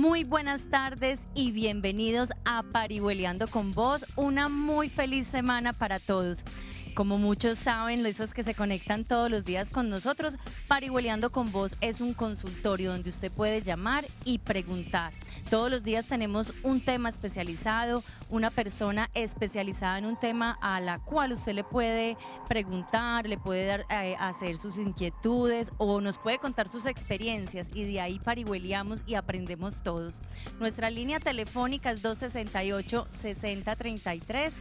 Muy buenas tardes y bienvenidos a Parihueleando con Vos. Una muy feliz semana para todos. Como muchos saben, esos que se conectan todos los días con nosotros, Parihueleando con Vos es un consultorio donde usted puede llamar y preguntar. Todos los días tenemos un tema especializado, una persona especializada en un tema a la cual usted le puede preguntar, le puede dar, eh, hacer sus inquietudes o nos puede contar sus experiencias y de ahí parihueleamos y aprendemos todos. Nuestra línea telefónica es 268 6033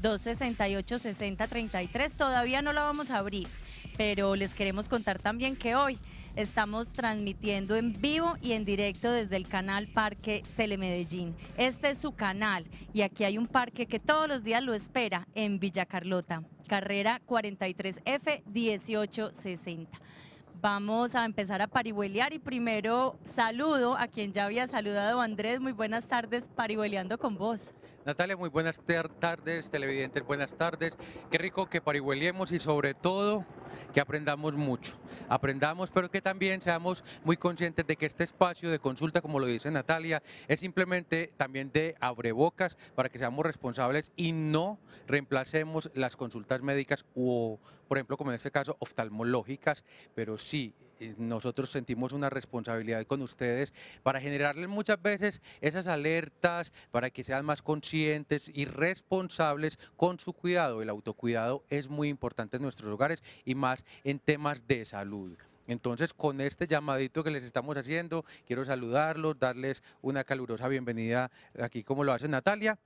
268-6033. Todavía no la vamos a abrir, pero les queremos contar también que hoy estamos transmitiendo en vivo y en directo desde el canal Parque Telemedellín. Este es su canal y aquí hay un parque que todos los días lo espera en Villa Carlota, carrera 43F 1860 vamos a empezar a parihuelear y primero saludo a quien ya había saludado Andrés. Muy buenas tardes, parihueleando con vos. Natalia, muy buenas tardes, televidentes, buenas tardes. Qué rico que parihueliemos y sobre todo que aprendamos mucho. Aprendamos, pero que también seamos muy conscientes de que este espacio de consulta, como lo dice Natalia, es simplemente también de abrebocas para que seamos responsables y no reemplacemos las consultas médicas o, por ejemplo, como en este caso, oftalmológicas, pero sí nosotros sentimos una responsabilidad con ustedes para generarles muchas veces esas alertas para que sean más conscientes y responsables con su cuidado. El autocuidado es muy importante en nuestros hogares y más en temas de salud. Entonces, con este llamadito que les estamos haciendo, quiero saludarlos, darles una calurosa bienvenida aquí como lo hace Natalia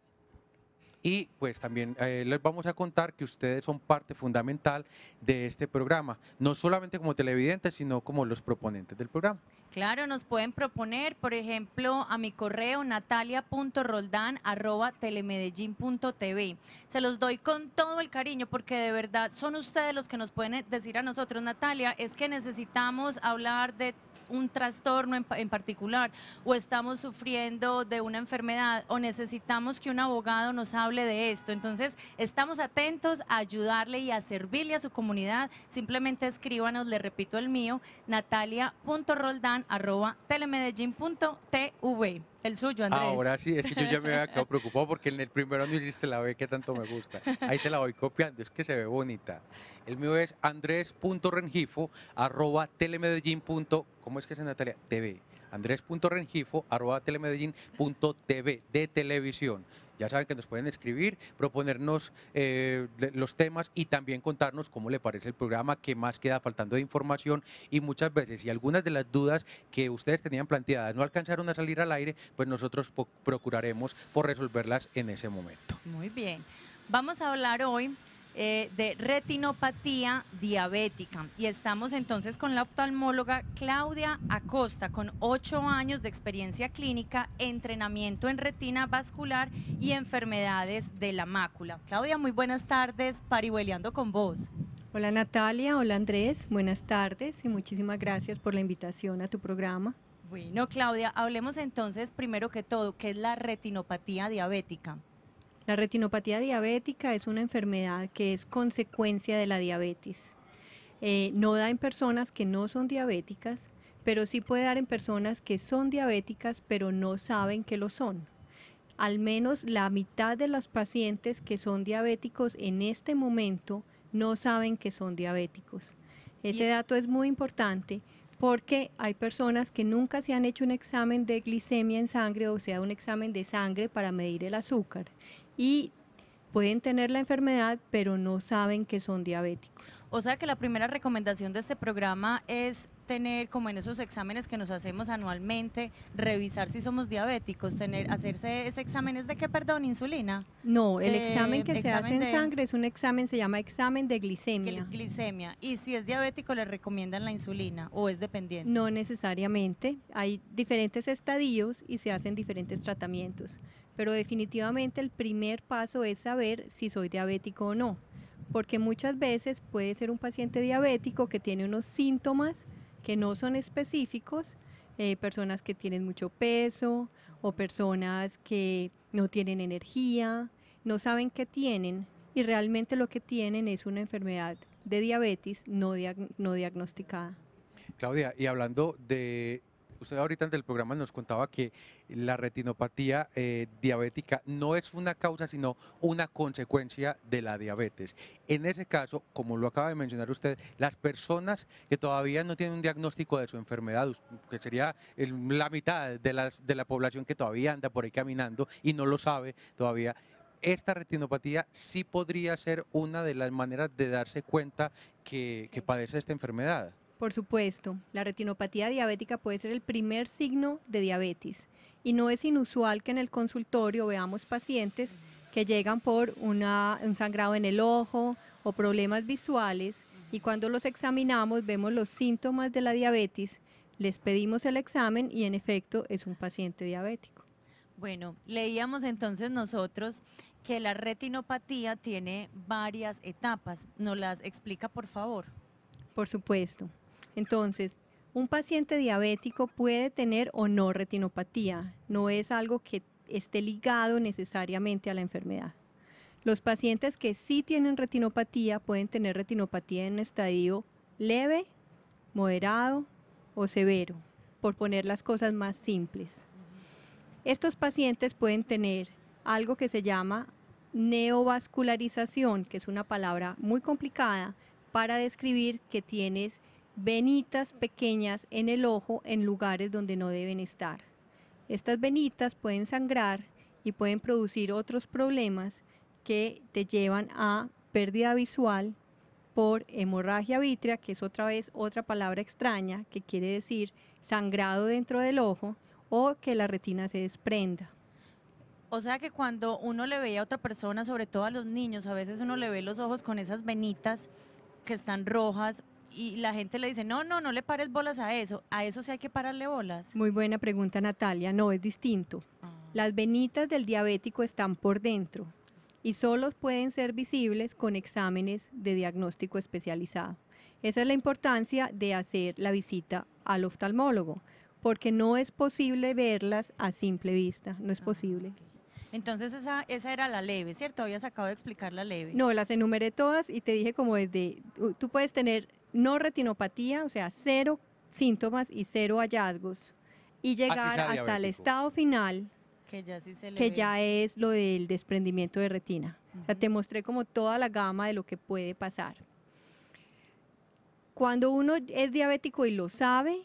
y pues también eh, les vamos a contar que ustedes son parte fundamental de este programa, no solamente como televidentes, sino como los proponentes del programa. Claro, nos pueden proponer, por ejemplo, a mi correo natalia.roldán.telemedellín.tv. Se los doy con todo el cariño porque de verdad son ustedes los que nos pueden decir a nosotros, Natalia, es que necesitamos hablar de un trastorno en, particular o estamos sufriendo de una enfermedad o necesitamos que un abogado nos hable de esto. Entonces, estamos atentos a ayudarle y a servirle a su comunidad. Simplemente escríbanos, le repito el mío, natalia.roldan.telemedellín.tv. El suyo, Andrés. Ahora sí, es que yo ya me había quedado preocupado porque en el primero no hiciste la B que tanto me gusta. Ahí te la voy copiando, es que se ve bonita. El mío es andrés.rengifo arroba telemedellín. ¿Cómo es que es Natalia? TV. Andrés.rengifo arroba telemedellín.tv de televisión. Ya saben que nos pueden escribir, proponernos eh, los temas y también contarnos cómo le parece el programa, qué más queda faltando de información y muchas veces, si algunas de las dudas que ustedes tenían planteadas no alcanzaron a salir al aire, pues nosotros procuraremos por resolverlas en ese momento. Muy bien. Vamos a hablar hoy eh, de retinopatía diabética. Y estamos entonces con la oftalmóloga Claudia Acosta, con ocho años de experiencia clínica, entrenamiento en retina vascular y enfermedades de la mácula. Claudia, muy buenas tardes, parihueleando con vos. Hola Natalia, hola Andrés, buenas tardes y muchísimas gracias por la invitación a tu programa. Bueno, Claudia, hablemos entonces primero que todo, ¿qué es la retinopatía diabética? La retinopatía diabética es una enfermedad que es consecuencia de la diabetes. Eh, no da en personas que no son diabéticas, pero sí puede dar en personas que son diabéticas pero no saben que lo son. Al menos la mitad de los pacientes que son diabéticos en este momento no saben que son diabéticos. Ese dato es muy importante porque hay personas que nunca se han hecho un examen de glicemia en sangre, o sea, un examen de sangre para medir el azúcar y pueden tener la enfermedad, pero no saben que son diabéticos. O sea que la primera recomendación de este programa es tener como en esos exámenes que nos hacemos anualmente, revisar si somos diabéticos, tener, hacerse ese examen es de qué, perdón, insulina. No, el eh, examen que se hace en sangre es un examen, se llama examen de glicemia. Glicemia. Y si es diabético, le recomiendan la insulina o es dependiente. No necesariamente. Hay diferentes estadios y se hacen diferentes tratamientos pero definitivamente el primer paso es saber si soy diabético o no, porque muchas veces puede ser un paciente diabético que tiene unos síntomas que no son específicos, eh, personas que tienen mucho peso o personas que no tienen energía, no saben qué tienen y realmente lo que tienen es una enfermedad de diabetes no, no diagnosticada. Claudia, y hablando de usted ahorita en el programa nos contaba que la retinopatía eh, diabética no es una causa, sino una consecuencia de la diabetes. En ese caso, como lo acaba de mencionar usted, las personas que todavía no tienen un diagnóstico de su enfermedad, que sería la mitad de, las, de la población que todavía anda por ahí caminando y no lo sabe todavía, esta retinopatía sí podría ser una de las maneras de darse cuenta que, que padece esta enfermedad. Por supuesto, la retinopatía diabética puede ser el primer signo de diabetes y no es inusual que en el consultorio veamos pacientes que llegan por un sangrado en el ojo o problemas visuales y cuando los examinamos vemos los síntomas de la diabetes, les pedimos el examen y en efecto es un paciente diabético. Bueno, leíamos entonces nosotros que la retinopatía tiene varias etapas. ¿Nos las explica, por favor? Por supuesto. Entonces, un paciente diabético puede tener o no retinopatía. No es algo que esté ligado necesariamente a la enfermedad. Los pacientes que sí tienen retinopatía pueden tener retinopatía en estadio leve, moderado o severo, por poner las cosas más simples. Estos pacientes pueden tener algo que se llama neovascularización, que es una palabra muy complicada para describir que tienes venitas pequeñas en el ojo en lugares donde no deben estar. Estas venitas pueden sangrar y pueden producir otros problemas que te llevan a pérdida visual por hemorragia vítrea, que es otra vez otra palabra extraña que quiere decir sangrado dentro del ojo o que la retina se desprenda. O sea que cuando uno le ve a otra persona, sobre todo a los niños, a veces uno le ve los ojos con esas venitas que están rojas y la gente le dice, no, no, no le pares bolas a eso, a eso sí hay que pararle bolas. Muy buena pregunta Natalia, no, es distinto. Ah. Las venitas del diabético están por dentro y solo pueden ser visibles con exámenes de diagnóstico especializado. Esa es la importancia de hacer la visita al oftalmólogo, porque no es posible verlas a simple vista, no es ah, posible. Entonces esa, esa era la leve, ¿cierto? Habías acabado de explicar la leve. No, las enumeré todas y te dije como desde, tú puedes tener no retinopatía, o sea, cero síntomas y cero hallazgos, y llegar hasta el estado final, que ya, sí se que ya es lo del desprendimiento de retina. O sea, te mostré como toda la gama de lo que puede pasar. Cuando uno es diabético y lo sabe,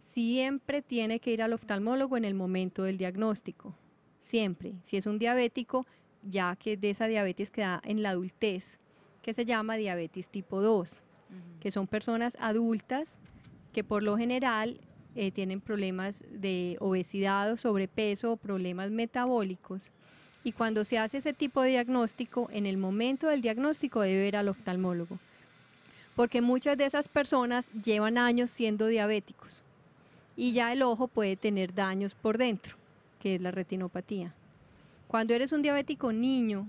siempre tiene que ir al oftalmólogo en el momento del diagnóstico. Siempre. Si es un diabético, ya que de esa diabetes que da en la adultez, que se llama diabetes tipo 2 que son personas adultas que por lo general eh, tienen problemas de obesidad o sobrepeso o problemas metabólicos. Y cuando se hace ese tipo de diagnóstico, en el momento del diagnóstico debe ir al oftalmólogo. Porque muchas de esas personas llevan años siendo diabéticos y ya el ojo puede tener daños por dentro, que es la retinopatía. Cuando eres un diabético niño,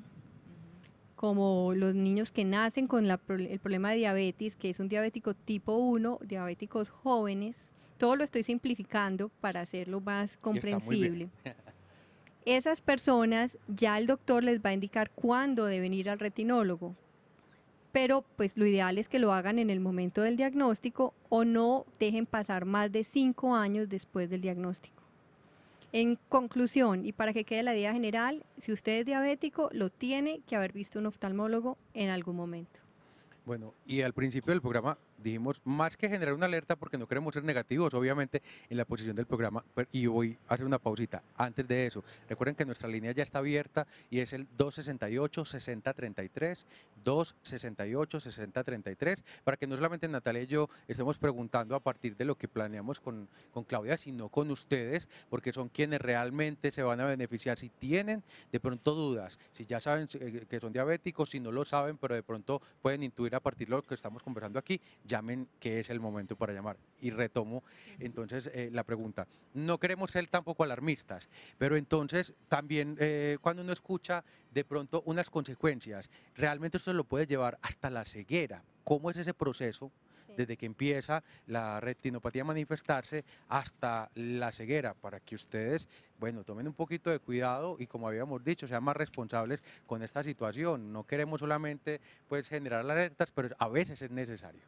como los niños que nacen con el problema de diabetes, que es un diabético tipo 1, diabéticos jóvenes. Todo lo estoy simplificando para hacerlo más comprensible. Esas personas ya el doctor les va a indicar cuándo deben ir al retinólogo, pero pues lo ideal es que lo hagan en el momento del diagnóstico o no dejen pasar más de cinco años después del diagnóstico. En conclusión, y para que quede la idea general, si usted es diabético, lo tiene que haber visto un oftalmólogo en algún momento. Bueno, y al principio del programa dijimos, más que generar una alerta, porque no queremos ser negativos, obviamente, en la posición del programa, y voy a hacer una pausita. Antes de eso, recuerden que nuestra línea ya está abierta y es el 268-6033, 268-6033, para que no solamente Natalia y yo estemos preguntando a partir de lo que planeamos con, con Claudia, sino con ustedes, porque son quienes realmente se van a beneficiar. Si tienen de pronto dudas, si ya saben eh, que son diabéticos, si no lo saben, pero de pronto pueden intuir a partir de lo que estamos conversando aquí, llamen que es el momento para llamar. Y retomo entonces eh, la pregunta. No queremos ser tampoco alarmistas, pero entonces también eh, cuando uno escucha de pronto unas consecuencias, realmente esto lo puede llevar hasta la ceguera. ¿Cómo es ese proceso? desde que empieza la retinopatía a manifestarse hasta la ceguera, para que ustedes, bueno, tomen un poquito de cuidado y como habíamos dicho, sean más responsables con esta situación. No queremos solamente pues generar alertas, pero a veces es necesario.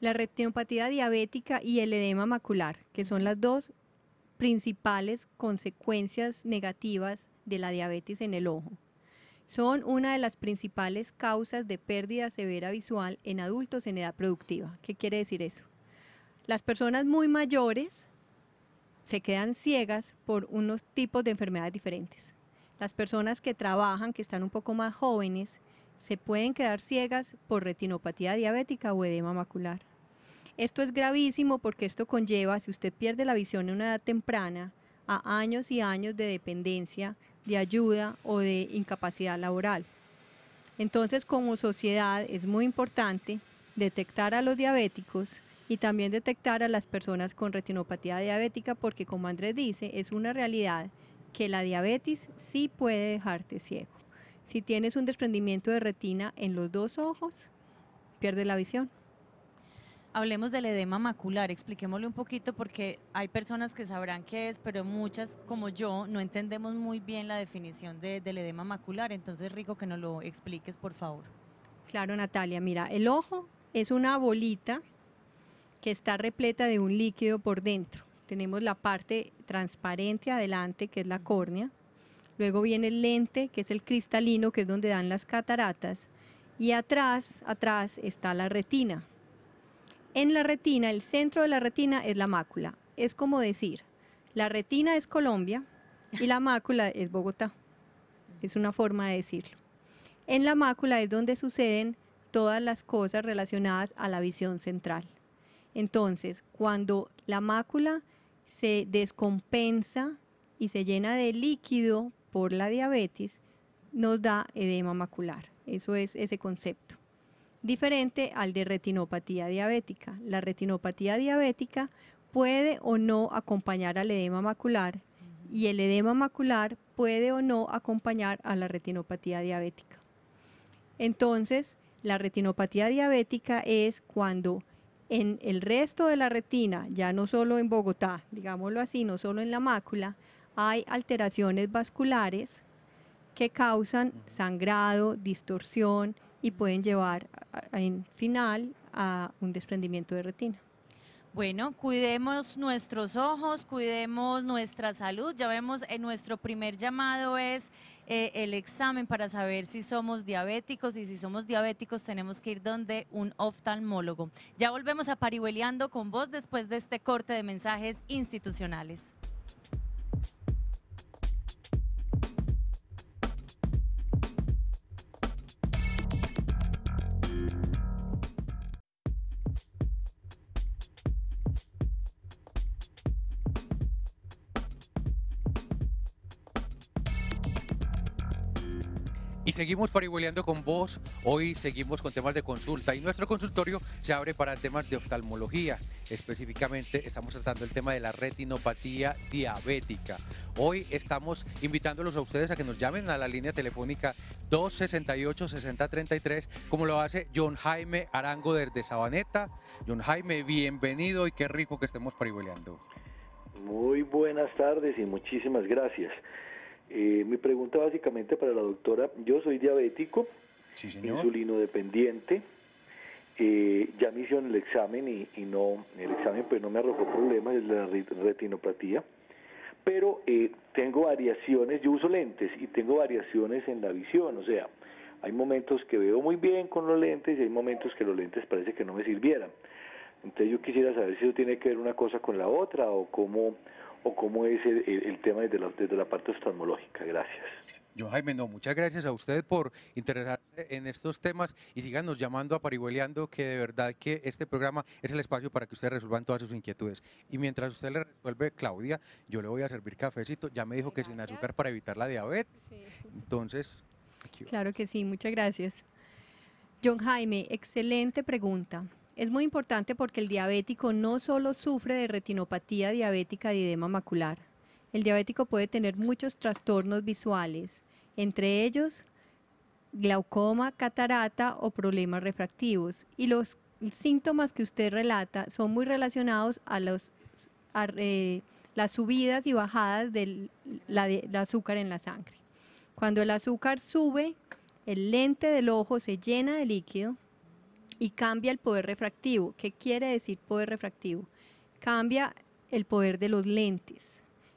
La retinopatía diabética y el edema macular, que son las dos principales consecuencias negativas de la diabetes en el ojo. Son una de las principales causas de pérdida severa visual en adultos en edad productiva. ¿Qué quiere decir eso? Las personas muy mayores se quedan ciegas por unos tipos de enfermedades diferentes. Las personas que trabajan, que están un poco más jóvenes, se pueden quedar ciegas por retinopatía diabética o edema macular. Esto es gravísimo porque esto conlleva, si usted pierde la visión en una edad temprana, a años y años de dependencia, de ayuda o de incapacidad laboral. Entonces, como sociedad es muy importante detectar a los diabéticos y también detectar a las personas con retinopatía diabética porque, como Andrés dice, es una realidad que la diabetes sí puede dejarte ciego. Si tienes un desprendimiento de retina en los dos ojos, pierdes la visión. Hablemos del edema macular, expliquémosle un poquito porque hay personas que sabrán qué es, pero muchas como yo no entendemos muy bien la definición del edema macular, entonces rico que nos lo expliques por favor. Claro Natalia, mira, el ojo es una bolita que está repleta de un líquido por dentro. Tenemos la parte transparente adelante, que es la córnea, luego viene el lente, que es el cristalino, que es donde dan las cataratas, y atrás, atrás está la retina, en la retina, el centro de la retina es la mácula. Es como decir, la retina es Colombia y la mácula es Bogotá. Es una forma de decirlo. En la mácula es donde suceden todas las cosas relacionadas a la visión central. Entonces, cuando la mácula se descompensa y se llena de líquido por la diabetes, nos da edema macular. Eso es ese concepto diferente al de retinopatía diabética. La retinopatía diabética puede o no acompañar al edema macular y el edema macular puede o no acompañar a la retinopatía diabética. Entonces, la retinopatía diabética es cuando en el resto de la retina, ya no solo en Bogotá, digámoslo así, no solo en la mácula, hay alteraciones vasculares que causan sangrado, distorsión, y pueden llevar en final a un desprendimiento de retina. Bueno, cuidemos nuestros ojos, cuidemos nuestra salud. Ya vemos en nuestro primer llamado es eh, el examen para saber si somos diabéticos y si somos diabéticos tenemos que ir donde un oftalmólogo. Ya volvemos a Parihueliando con vos después de este corte de mensajes institucionales. Seguimos parihueleando con vos. Hoy seguimos con temas de consulta y nuestro consultorio se abre para temas de oftalmología. Específicamente estamos tratando el tema de la retinopatía diabética. Hoy estamos invitándolos a ustedes a que nos llamen a la línea telefónica 268-6033, como lo hace John Jaime Arango desde Sabaneta. John Jaime, bienvenido y qué rico que estemos parihueleando. Muy buenas tardes y muchísimas gracias. Eh, mi pregunta básicamente para la doctora, yo soy diabético, insulino dependiente, eh, ya me hicieron el examen y, no, el examen pues no me arrojó problemas, es la retinopatía, pero eh, tengo variaciones, yo uso lentes y tengo variaciones en la visión, o sea, hay momentos que veo muy bien con los lentes y hay momentos que los lentes parece que no me sirvieran. Entonces yo quisiera saber si eso tiene que ver una cosa con la otra o cómo o cómo es el, tema desde la, desde la parte oftalmológica. Gracias. Yo, Jaime, no, muchas gracias a usted por interesarse en estos temas y síganos llamando a Parihueleando, que de verdad que este programa es el espacio para que ustedes resuelvan todas sus inquietudes. Y mientras usted le resuelve, Claudia, yo le voy a servir cafecito. Ya me dijo que sin azúcar para evitar la diabetes. Entonces, Claro que sí, muchas gracias. John Jaime, excelente pregunta. Es muy importante porque el diabético no solo sufre de retinopatía diabética y edema macular. El diabético puede tener muchos trastornos visuales, entre ellos glaucoma, catarata o problemas refractivos. Y los síntomas que usted relata son muy relacionados a, los, eh, las subidas y bajadas del azúcar en la sangre. Cuando el azúcar sube, el lente del ojo se llena de líquido y cambia el poder refractivo. ¿Qué quiere decir poder refractivo? Cambia el poder de los lentes.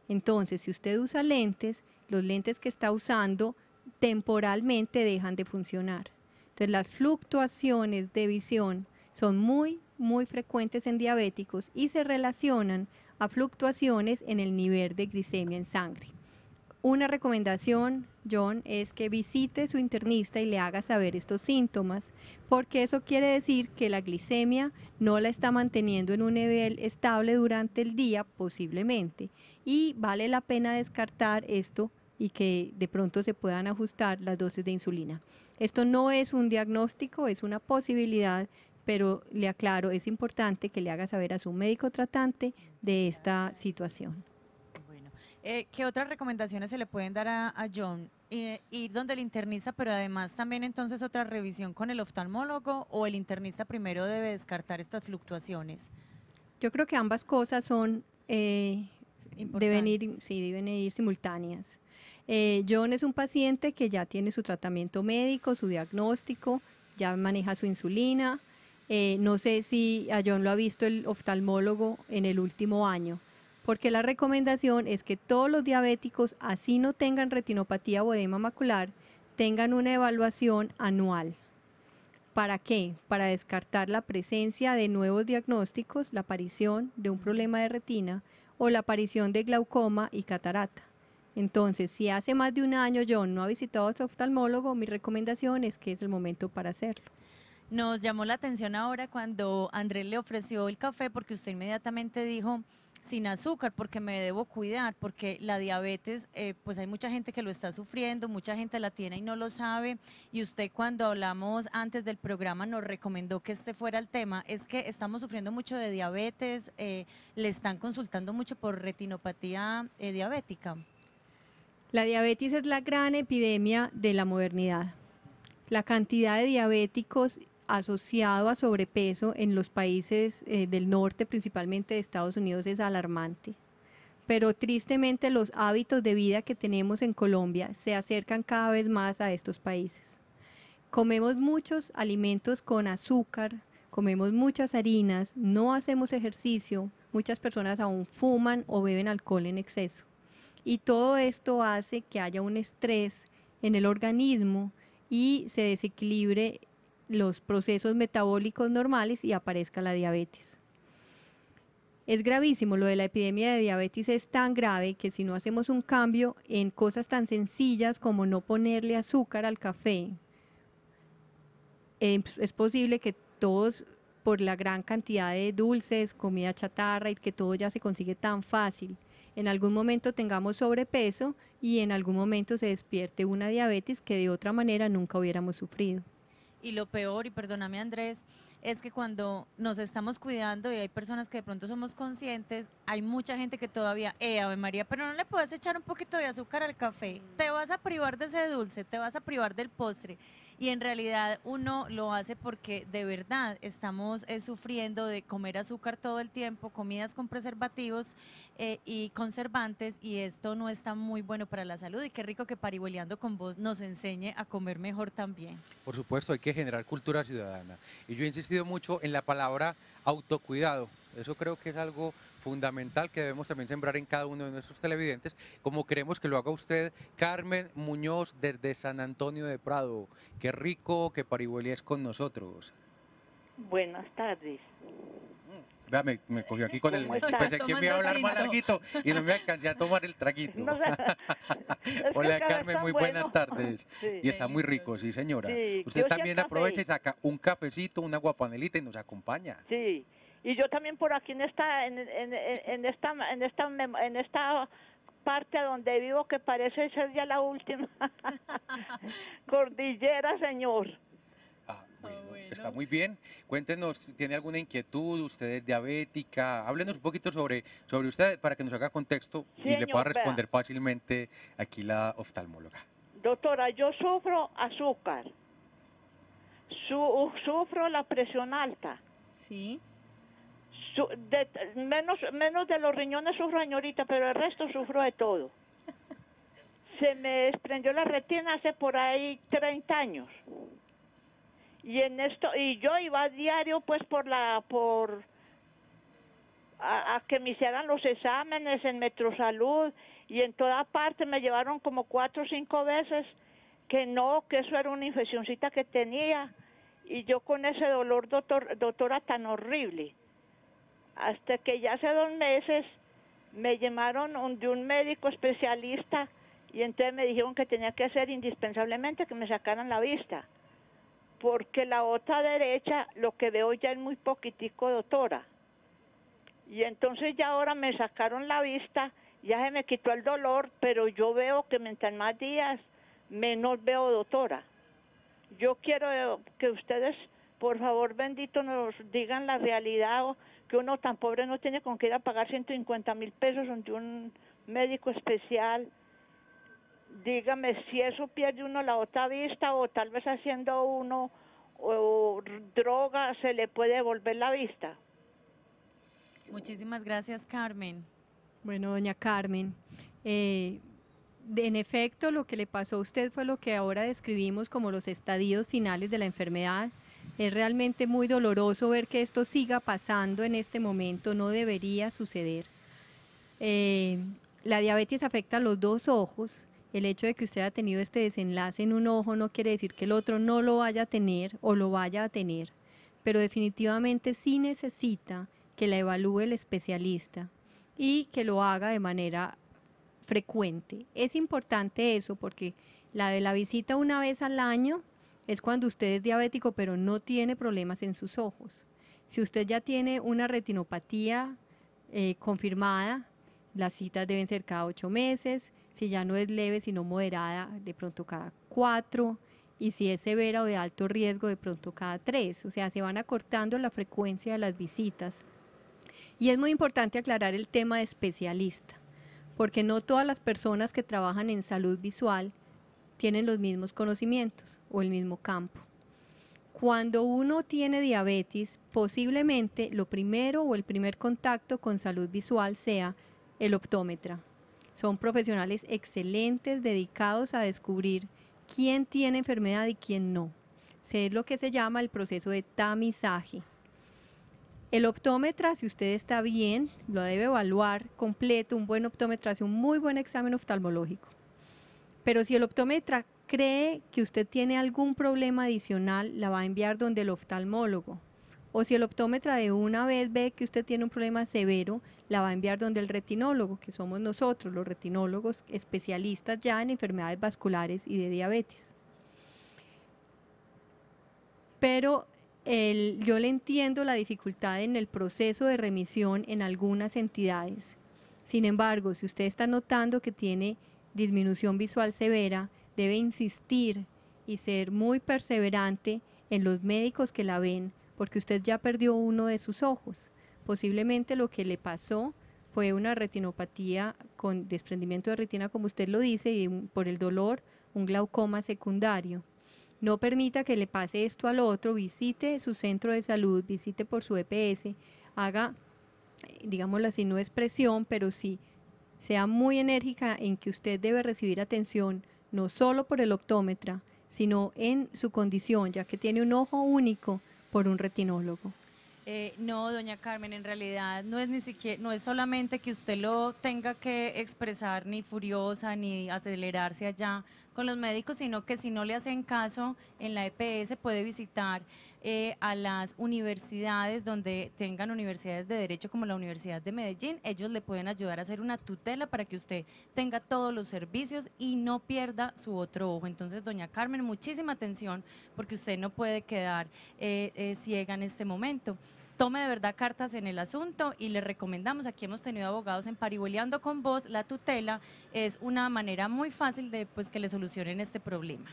Entonces, si usted usa lentes, los lentes que está usando temporalmente dejan de funcionar. Entonces, las fluctuaciones de visión son muy, muy frecuentes en diabéticos y se relacionan a fluctuaciones en el nivel de glicemia en sangre. Una recomendación, John, es que visite su internista y le haga saber estos síntomas, porque eso quiere decir que la glicemia no la está manteniendo en un nivel estable durante el día, posiblemente, y vale la pena descartar esto y que de pronto se puedan ajustar las dosis de insulina. Esto no es un diagnóstico, es una posibilidad, pero le aclaro, es importante que le haga saber a su médico tratante de esta situación. Eh, ¿Qué otras recomendaciones se le pueden dar a, John? ir donde el internista, pero además también entonces otra revisión con el oftalmólogo o el internista primero debe descartar estas fluctuaciones. Yo creo que ambas cosas son eh, deben ir, sí, deben ir simultáneas. Eh, John es un paciente que ya tiene su tratamiento médico, su diagnóstico, ya maneja su insulina. no sé si a John lo ha visto el oftalmólogo en el último año porque la recomendación es que todos los diabéticos, así no tengan retinopatía o edema macular, tengan una evaluación anual. ¿Para qué? Para descartar la presencia de nuevos diagnósticos, la aparición de un problema de retina o la aparición de glaucoma y catarata. Entonces, si hace más de un año yo no ha visitado a su oftalmólogo, mi recomendación es que es el momento para hacerlo. Nos llamó la atención ahora cuando Andrés le ofreció el café porque usted inmediatamente dijo, sin azúcar porque me debo cuidar, porque la diabetes, eh, pues hay mucha gente que lo está sufriendo, mucha gente la tiene y no lo sabe. Y usted cuando hablamos antes del programa nos recomendó que este fuera el tema, es que estamos sufriendo mucho de diabetes, eh, le están consultando mucho por retinopatía eh, diabética. La diabetes es la gran epidemia de la modernidad. La cantidad de diabéticos asociado a sobrepeso en los países eh, del norte, principalmente de Estados Unidos, es alarmante. Pero tristemente los hábitos de vida que tenemos en Colombia se acercan cada vez más a estos países. Comemos muchos alimentos con azúcar, comemos muchas harinas, no hacemos ejercicio, muchas personas aún fuman o beben alcohol en exceso. Y todo esto hace que haya un estrés en el organismo y se desequilibre los procesos metabólicos normales y aparezca la diabetes. Es gravísimo, lo de la epidemia de diabetes es tan grave que si no hacemos un cambio en cosas tan sencillas como no ponerle azúcar al café, em, es posible que todos, por la gran cantidad de dulces, comida chatarra y que todo ya se consigue tan fácil, en algún momento tengamos sobrepeso y en algún momento se despierte una diabetes que de otra manera nunca hubiéramos sufrido. Y lo peor, y perdóname Andrés, es que cuando nos estamos cuidando y hay personas que de pronto somos conscientes, hay mucha gente que todavía, eh, Ave María, pero no le puedes echar un poquito de azúcar al café, te vas a privar de ese dulce, te vas a privar del postre y en realidad uno lo hace porque de verdad estamos eh, sufriendo de comer azúcar todo el tiempo, comidas con preservativos eh, y conservantes y esto no está muy bueno para la salud y qué rico que Parihueleando con vos nos enseñe a comer mejor también. Por supuesto, hay que generar cultura ciudadana y yo he insistido mucho en la palabra autocuidado, eso creo que es algo fundamental que debemos también sembrar en cada uno de nuestros televidentes, como queremos que lo haga usted, Carmen Muñoz desde San Antonio de Prado. Qué rico que Parihueli es con nosotros. Buenas tardes. Vea, me, cogió aquí con el... Pensé que me iba a hablar más larguito y no me alcancé a tomar el traguito. Hola Carmen, muy buenas tardes. Y está muy rico, sí señora. Usted también aprovecha y saca un cafecito, una guapanelita y nos acompaña. Sí. Y yo también por aquí en esta, en, en, en esta, en esta, en esta parte donde vivo que parece ser ya la última cordillera, señor. Ah, está muy bien. Cuéntenos, ¿tiene alguna inquietud? ¿Usted es diabética? Háblenos un poquito sobre, sobre usted para que nos haga contexto y le pueda responder fácilmente aquí la oftalmóloga. Doctora, yo sufro azúcar, sufro la presión alta. Sí de, menos, menos de los riñones sufro señorita, pero el resto sufro de todo. Se me desprendió la retina hace por ahí 30 años. Y en esto, y yo iba a diario pues por la, por, a, que me hicieran los exámenes en Metrosalud y en toda parte me llevaron como cuatro o cinco veces que no, que eso era una infeccióncita que tenía y yo con ese dolor, doctor, doctora, tan horrible. Hasta que ya hace dos meses me llamaron de un médico especialista y entonces me dijeron que tenía que hacer indispensablemente que me sacaran la vista, porque la otra derecha lo que veo ya es muy poquitico, doctora. Y entonces ya ahora me sacaron la vista, ya se me quitó el dolor, pero yo veo que mientras más días, menos veo, doctora. Yo quiero que ustedes, por favor, bendito, nos digan la realidad, que uno tan pobre no tiene con qué ir a pagar 150 mil pesos ante un médico especial. Dígame si eso pierde uno la otra vista o tal vez haciendo uno o droga se le puede devolver la vista. Muchísimas gracias, Carmen. Bueno, doña Carmen, eh, en efecto, lo que le pasó a usted fue lo que ahora describimos como los estadios finales de la enfermedad. Es realmente muy doloroso ver que esto siga pasando en este momento, no debería suceder. Eh, la diabetes afecta a los dos ojos. El hecho de que usted haya tenido este desenlace en un ojo no quiere decir que el otro no lo vaya a tener o lo vaya a tener, pero definitivamente sí necesita que la evalúe el especialista y que lo haga de manera frecuente. Es importante eso porque la de la visita una vez al año es cuando usted es diabético pero no tiene problemas en sus ojos. Si usted ya tiene una retinopatía eh, confirmada, las citas deben ser cada ocho meses, si ya no es leve sino moderada, de pronto cada cuatro, y si es severa o de alto riesgo, de pronto cada tres. O sea, se van acortando la frecuencia de las visitas y es muy importante aclarar el tema de especialista, porque no todas las personas que trabajan en salud visual tienen los mismos conocimientos o el mismo campo. Cuando uno tiene diabetes, posiblemente lo primero o el primer contacto con salud visual sea el optómetra. Son profesionales excelentes dedicados a descubrir quién tiene enfermedad y quién no. Es lo que se llama el proceso de tamizaje. El optómetra, si usted está bien, lo debe evaluar completo. Un buen optómetra hace un muy buen examen oftalmológico. Pero si el optómetra cree que usted tiene algún problema adicional, la va a enviar donde el oftalmólogo. O si el optómetra de una vez ve que usted tiene un problema severo, la va a enviar donde el retinólogo, que somos nosotros, los retinólogos especialistas ya en enfermedades vasculares y de diabetes. Pero yo le entiendo la dificultad en el proceso de remisión en algunas entidades. Sin embargo, si usted está notando que tiene disminución visual severa, debe insistir y ser muy perseverante en los médicos que la ven, porque usted ya perdió uno de sus ojos. Posiblemente lo que le pasó fue una retinopatía con desprendimiento de retina, como usted lo dice, y por el dolor, un glaucoma secundario. No permita que le pase esto al otro, visite su centro de salud, visite por su EPS, haga, digámoslo así, no es presión, pero sí sea muy enérgica en que usted debe recibir atención no solo por el optómetra, sino en su condición, ya que tiene un ojo único por un retinólogo. Eh, no, doña Carmen, en realidad no es ni siquiera, no es solamente que usted lo tenga que expresar ni furiosa ni acelerarse allá con los médicos, sino que si no le hacen caso en la EPS puede visitar eh, a las universidades donde tengan universidades de derecho como la Universidad de Medellín. Ellos le pueden ayudar a hacer una tutela para que usted tenga todos los servicios y no pierda su otro ojo. Entonces, doña Carmen, muchísima atención porque usted no puede quedar eh, eh, ciega en este momento tome de verdad cartas en el asunto y le recomendamos, aquí hemos tenido abogados en Parihueleando con vos, la tutela es una manera muy fácil de pues, que le solucionen este problema.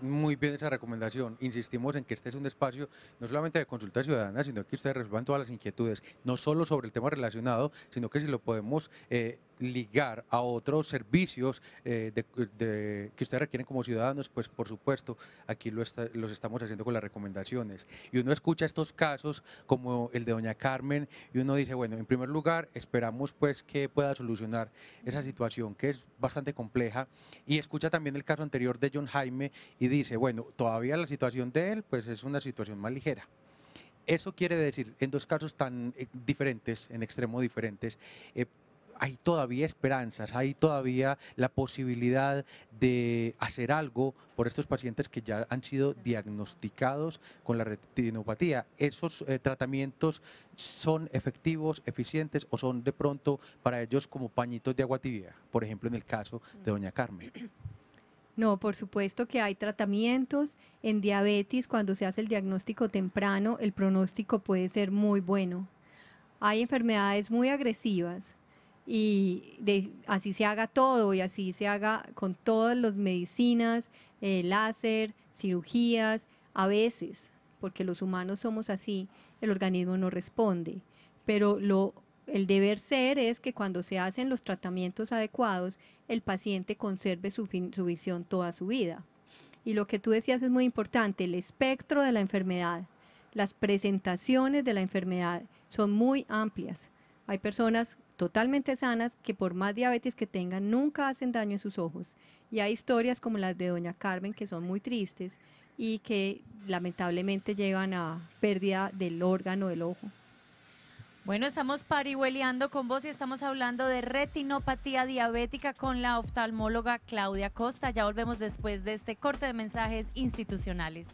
Muy bien esa recomendación. Insistimos en que este es un espacio no solamente de consulta ciudadana, sino que ustedes resuelvan todas las inquietudes, no solo sobre el tema relacionado, sino que si lo podemos eh, ligar a otros servicios eh, que ustedes requieren como ciudadanos, pues por supuesto aquí lo los estamos haciendo con las recomendaciones. Y uno escucha estos casos como el de doña Carmen y uno dice, bueno, en primer lugar esperamos pues que pueda solucionar esa situación que es bastante compleja y escucha también el caso anterior de John Jaime y dice, bueno, todavía la situación de él pues es una situación más ligera. Eso quiere decir, en dos casos tan eh, diferentes, en extremo diferentes, eh, hay todavía esperanzas, hay todavía la posibilidad de hacer algo por estos pacientes que ya han sido diagnosticados con la retinopatía. ¿Esos eh, tratamientos son efectivos, eficientes o son de pronto para ellos como pañitos de agua tibia? Por ejemplo, en el caso de doña Carmen. No, por supuesto que hay tratamientos. En diabetes, cuando se hace el diagnóstico temprano, el pronóstico puede ser muy bueno. Hay enfermedades muy agresivas y así se haga todo y así se haga con todas las medicinas, eh, láser, cirugías, a veces, porque los humanos somos así, el organismo no responde. Pero lo, el deber ser es que cuando se hacen los tratamientos adecuados, el paciente conserve su, su visión toda su vida. Y lo que tú decías es muy importante, el espectro de la enfermedad, las presentaciones de la enfermedad son muy amplias. Hay personas totalmente sanas que por más diabetes que tengan nunca hacen daño en sus ojos. Y hay historias como las de doña Carmen que son muy tristes y que lamentablemente llevan a pérdida del órgano del ojo. Bueno, estamos parihueleando con vos y estamos hablando de retinopatía diabética con la oftalmóloga Claudia Costa. Ya volvemos después de este corte de mensajes institucionales.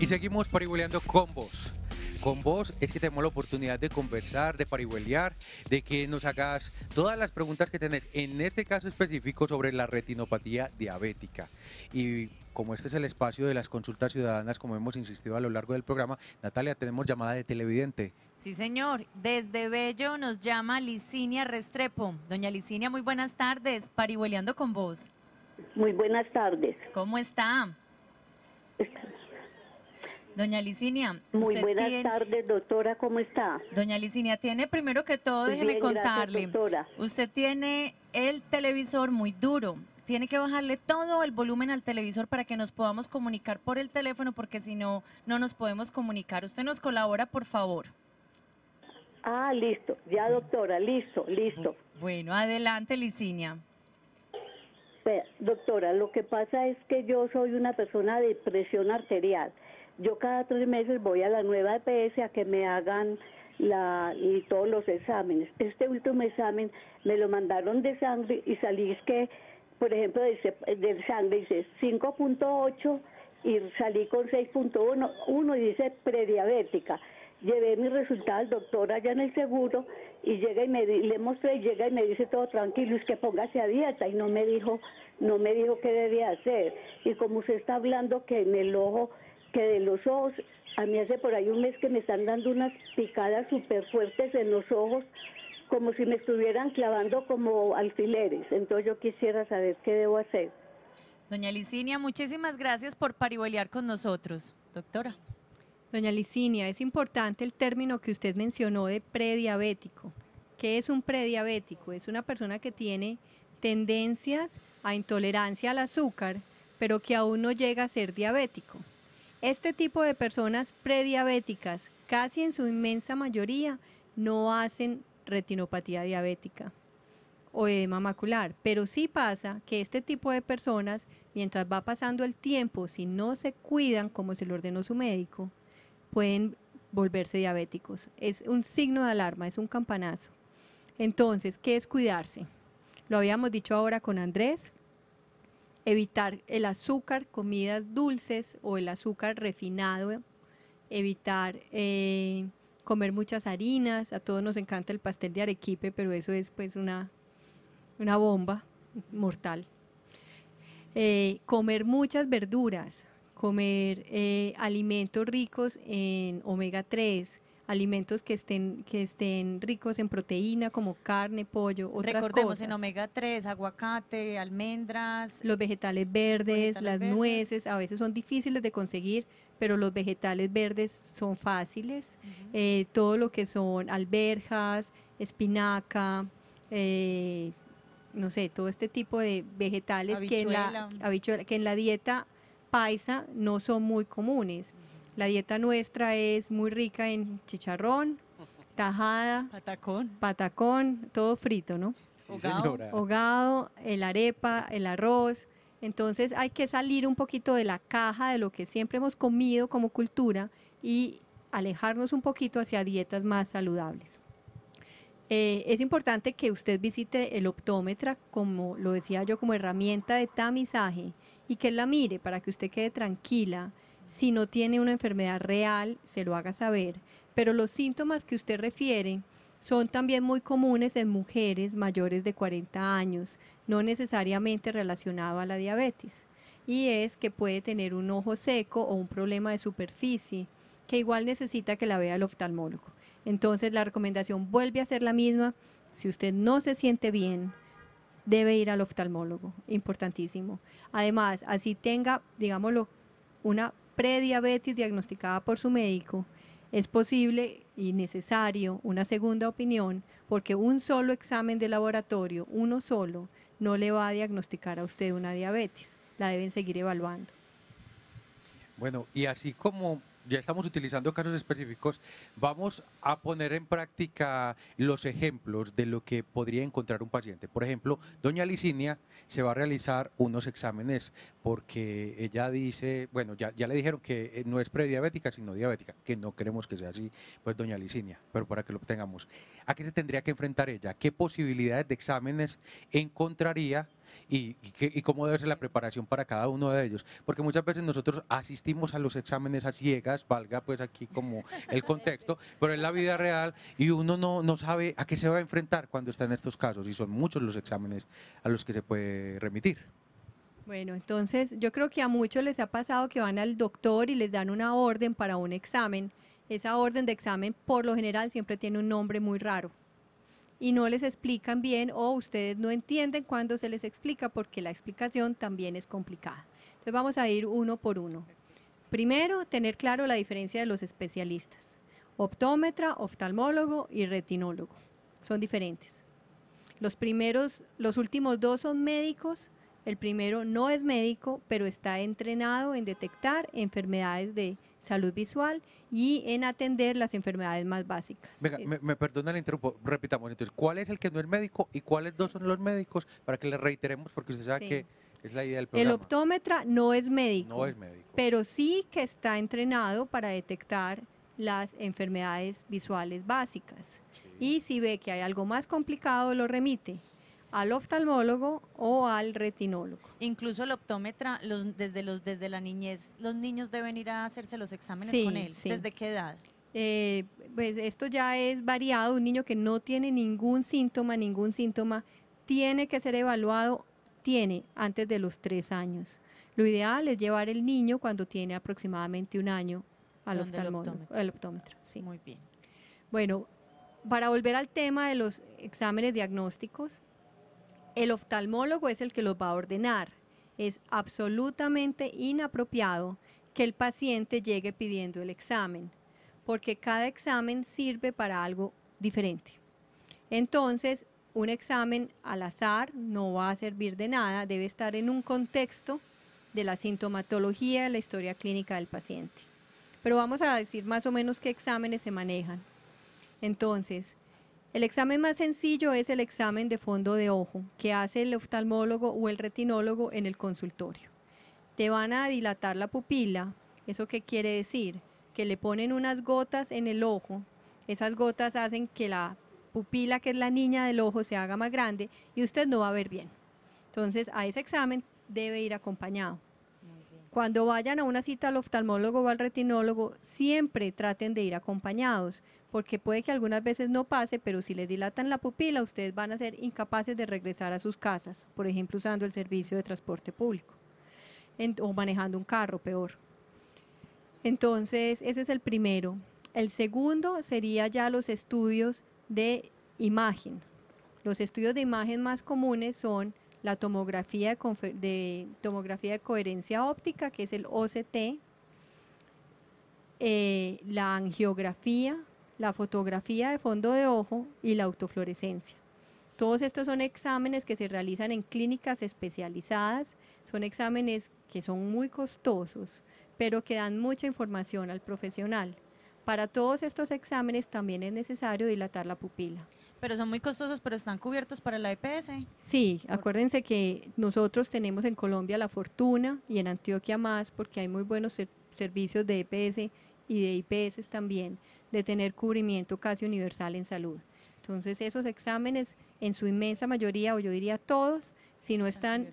Y seguimos parihueleando con vos con vos es que tenemos la oportunidad de conversar, de parihuelear, de que nos hagas todas las preguntas que tenés, en este caso específico sobre la retinopatía diabética. Y como este es el espacio de las consultas ciudadanas, como hemos insistido a lo largo del programa, Natalia, tenemos llamada de televidente. Sí, señor. Desde Bello nos llama Licinia Restrepo. Doña Licinia, muy buenas tardes. Parihueleando con vos. Muy buenas tardes. ¿Cómo está? Doña Licinia. Muy buenas tardes, doctora, ¿cómo está? Doña Licinia, tiene primero que todo, déjeme contarle. usted tiene el televisor muy duro. Tiene que bajarle todo el volumen al televisor para que nos podamos comunicar por el teléfono, porque si no, no nos podemos comunicar. Usted nos colabora, por favor. Ah, listo. Ya, doctora, listo, listo. Bueno, adelante, Licinia. Doctora, lo que pasa es que yo soy una persona de presión arterial yo cada tres meses voy a la nueva EPS a que me hagan la, todos los exámenes. Este último examen me lo mandaron de sangre y salí es que, por ejemplo, dice, del sangre dice 5.8 y salí con 6.1 uno dice prediabética. Llevé mi resultado al doctor allá en el seguro y llega y me le mostré y llega y me dice todo tranquilo, es que póngase a dieta y no me dijo, no me dijo qué debía hacer. Y como usted está hablando que en el ojo que de los ojos, a mí hace por ahí un mes que me están dando unas picadas súper fuertes en los ojos, como si me estuvieran clavando como alfileres. Entonces yo quisiera saber qué debo hacer. Doña Licinia, muchísimas gracias por paribolear con nosotros. Doctora. Doña Licinia, es importante el término que usted mencionó de prediabético. ¿Qué es un prediabético? Es una persona que tiene tendencias a intolerancia al azúcar, pero que aún no llega a ser diabético. Este tipo de personas prediabéticas, casi en su inmensa mayoría, no hacen retinopatía diabética o edema macular, pero sí pasa que este tipo de personas, mientras va pasando el tiempo, si no se cuidan como se lo ordenó su médico, pueden volverse diabéticos. Es un signo de alarma, es un campanazo. Entonces, ¿qué es cuidarse? Lo habíamos dicho ahora con Andrés, evitar el azúcar, comidas dulces o el azúcar refinado, evitar eh, comer muchas harinas, a todos nos encanta el pastel de arequipe, pero eso es pues una, una bomba mortal. Eh, comer muchas verduras, comer eh, alimentos ricos en omega 3, alimentos que estén, que estén ricos en proteína como carne, pollo, otras Recordemos en omega 3, aguacate, almendras. Los vegetales verdes, las nueces, a veces son difíciles de conseguir, pero los vegetales verdes son fáciles. Eh, todo lo que son alberjas, espinaca, eh, no sé, todo este tipo de vegetales que en, la, que en la dieta paisa no son muy comunes. La dieta nuestra es muy rica en chicharrón, tajada, patacón, patacón, todo frito, ¿no? Sí, Hogado, el arepa, el arroz. Entonces hay que salir un poquito de la caja de lo que siempre hemos comido como cultura y alejarnos un poquito hacia dietas más saludables. Eh, es importante que usted visite el optómetra, como lo decía yo, como herramienta de tamizaje y que la mire para que usted quede tranquila si no tiene una enfermedad real, se lo haga saber. Pero los síntomas que usted refiere son también muy comunes en mujeres mayores de 40 años, no necesariamente relacionado a la diabetes. Y es que puede tener un ojo seco o un problema de superficie, que igual necesita que la vea el oftalmólogo. Entonces la recomendación vuelve a ser la misma. Si usted no se siente bien, debe ir al oftalmólogo, importantísimo. Además, así tenga, digámoslo, una prediabetes diagnosticada por su médico, es posible y necesario una segunda opinión porque un solo examen de laboratorio, uno solo, no le va a diagnosticar a usted una diabetes. La deben seguir evaluando. Bueno, y así como ya estamos utilizando casos específicos, vamos a poner en práctica los ejemplos de lo que podría encontrar un paciente. Por ejemplo, doña Licinia se va a realizar unos exámenes porque ella dice, bueno, ya, le dijeron que eh, no es prediabética, sino diabética, que no queremos que sea así, pues doña Licinia, pero para que lo tengamos. ¿A qué se tendría que enfrentar ella? ¿Qué posibilidades de exámenes encontraría? Y, cómo debe ser la preparación para cada uno de ellos. Porque muchas veces nosotros asistimos a los exámenes a ciegas, valga pues aquí como el contexto, pero en la vida real y uno no, no sabe a qué se va a enfrentar cuando está en estos casos y son muchos los exámenes a los que se puede remitir. Bueno, entonces yo creo que a muchos les ha pasado que van al doctor y les dan una orden para un examen. Esa orden de examen por lo general siempre tiene un nombre muy raro y no les explican bien o ustedes no entienden cuando se les explica porque la explicación también es complicada. Entonces vamos a ir uno por uno. Primero, tener claro la diferencia de los especialistas. Optómetra, oftalmólogo y retinólogo. Son diferentes. Los primeros, los últimos dos son médicos. El primero no es médico, pero está entrenado en detectar enfermedades de salud visual y en atender las enfermedades más básicas. Venga, me, me, perdona el interrumpo, repitamos entonces, ¿cuál es el que no es médico y cuáles dos son los médicos? Para que le reiteremos, porque usted sabe que es la idea del programa. El optómetra no es médico, no es médico, pero sí que está entrenado para detectar las enfermedades visuales básicas. Y si ve que hay algo más complicado, lo remite al oftalmólogo o al retinólogo. Incluso el optómetra, desde, los, desde la niñez, los niños deben ir a hacerse los exámenes con él. ¿Desde qué edad? Eh, pues esto ya es variado. Un niño que no tiene ningún síntoma, ningún síntoma, tiene que ser evaluado, tiene antes de los tres años. Lo ideal es llevar el niño cuando tiene aproximadamente un año al oftalmólogo, el optómetro. Sí. Muy bien. Bueno, para volver al tema de los exámenes diagnósticos, el oftalmólogo es el que los va a ordenar. Es absolutamente inapropiado que el paciente llegue pidiendo el examen, porque cada examen sirve para algo diferente. Entonces, un examen al azar no va a servir de nada, debe estar en un contexto de la sintomatología de la historia clínica del paciente. Pero vamos a decir más o menos qué exámenes se manejan. Entonces, el examen más sencillo es el examen de fondo de ojo que hace el oftalmólogo o el retinólogo en el consultorio. Te van a dilatar la pupila. ¿Eso qué quiere decir? Que le ponen unas gotas en el ojo. Esas gotas hacen que la pupila, que es la niña del ojo, se haga más grande y usted no va a ver bien. Entonces, a ese examen debe ir acompañado. Cuando vayan a una cita al oftalmólogo o al retinólogo, siempre traten de ir acompañados, porque puede que algunas veces no pase, pero si les dilatan la pupila, ustedes van a ser incapaces de regresar a sus casas, por ejemplo, usando el servicio de transporte público o manejando un carro, peor. Entonces, ese es el primero. El segundo sería ya los estudios de imagen. Los estudios de imagen más comunes son la tomografía de, tomografía de coherencia óptica, que es el OCT, eh, la angiografía, la fotografía de fondo de ojo y la autofluorescencia. Todos estos son exámenes que se realizan en clínicas especializadas, son exámenes que son muy costosos, pero que dan mucha información al profesional. Para todos estos exámenes también es necesario dilatar la pupila. Pero son muy costosos, pero están cubiertos para la EPS. Sí, acuérdense que nosotros tenemos en Colombia la fortuna y en Antioquia más, porque hay muy buenos servicios de EPS y de IPS también, de tener cubrimiento casi universal en salud. Entonces, esos exámenes, en su inmensa mayoría, o yo diría todos, si no están,